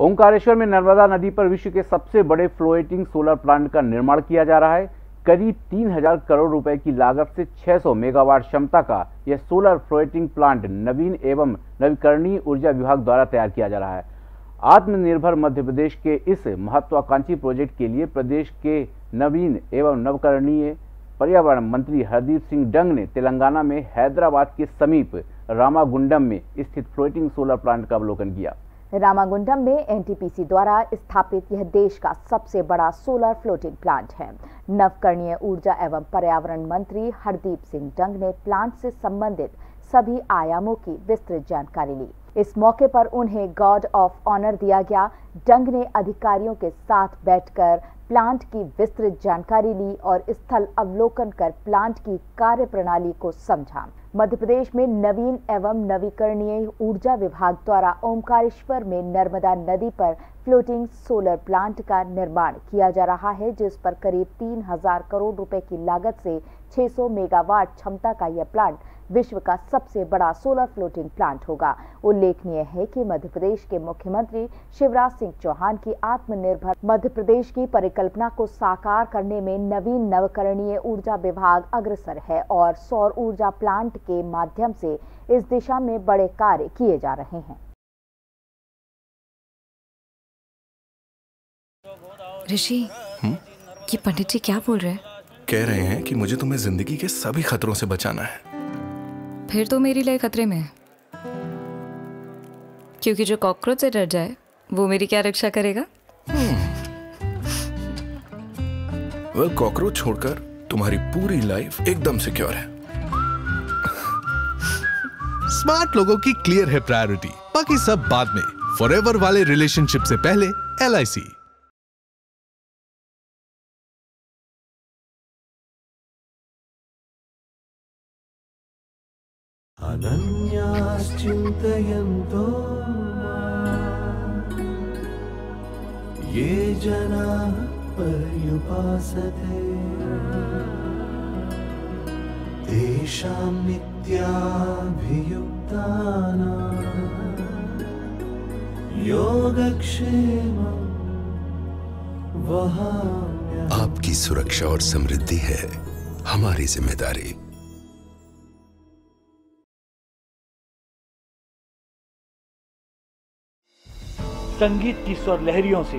ओंकारेश्वर में नर्मदा नदी पर विश्व के सबसे बड़े फ्लोएटिंग सोलर प्लांट का निर्माण किया जा रहा है। करीब 3000 करोड़ रुपए की लागत से 600 मेगावाट क्षमता का यह सोलर फ्लोएटिंग प्लांट नवीन एवं नवीकरणीय ऊर्जा विभाग द्वारा तैयार किया जा रहा है। आत्मनिर्भर मध्य प्रदेश के इस महत्वाकांक्षी प्रोजेक्ट के लिए प्रदेश के नवीन एवं नवकरणीय पर्यावरण मंत्री हरदीप सिंह डंग ने तेलंगाना में हैदराबाद के समीप रामागुंडम में स्थित फ्लोटिंग सोलर प्लांट का अवलोकन किया। रामागुंडम में एनटीपीसी द्वारा स्थापित यह देश का सबसे बड़ा सोलर फ्लोटिंग प्लांट है। नवकरणीय ऊर्जा एवं पर्यावरण मंत्री हरदीप सिंह डंग ने प्लांट से संबंधित सभी आयामों की विस्तृत जानकारी ली। इस मौके पर उन्हें गार्ड ऑफ़ ऑनर दिया गया डंग ने अधिकारियों के साथ बैठकर प्लांट की विस्तृत जानकारी ली और स्थल अवलोकन कर प्लांट की कार्य प्रणाली को समझा। मध्य प्रदेश में नवीन एवं नवीकरणीय ऊर्जा विभाग द्वारा ओमकारेश्वर में नर्मदा नदी पर फ्लोटिंग सोलर प्लांट का निर्माण किया जा रहा है, जिस पर करीब तीन हज़ार करोड़ रुपए की लागत से 600 मेगावाट क्षमता का यह प्लांट विश्व का सबसे बड़ा सोलर फ्लोटिंग प्लांट होगा। उल्लेखनीय है कि मध्य प्रदेश के मुख्यमंत्री शिवराज सिंह चौहान की आत्मनिर्भर मध्य प्रदेश की परिकल्पना को साकार करने में नवीन नवकरणीय ऊर्जा विभाग अग्रसर है और सौर ऊर्जा प्लांट के माध्यम से इस दिशा में बड़े कार्य किए जा रहे हैं। ऋषि ये पंडित जी क्या बोल रहे हैं? कह रहे हैं कि मुझे तुम्हें ज़िंदगी के सभी खतरों से बचाना है। फिर तो मेरी लिए खतरे में है। क्योंकि जो कॉकरोच से डर जाए वो मेरी क्या रक्षा करेगा? वेल कॉकरोच छोड़कर तुम्हारी पूरी लाइफ एकदम सिक्योर है। स्मार्ट लोगों की क्लियर है प्रायोरिटी बाकी सब बाद में। फॉरएवर वाले रिलेशनशिप से पहले एल अनन्याश्चिन्तयन्तो माम्, ये जनाः पर्युपासते तेषां नित्याभियुक्तानां योगक्षेमं वहाम्यहम्। आपकी सुरक्षा और समृद्धि है हमारी ज़िम्मेदारी। संगीत की स्वर लहरियों से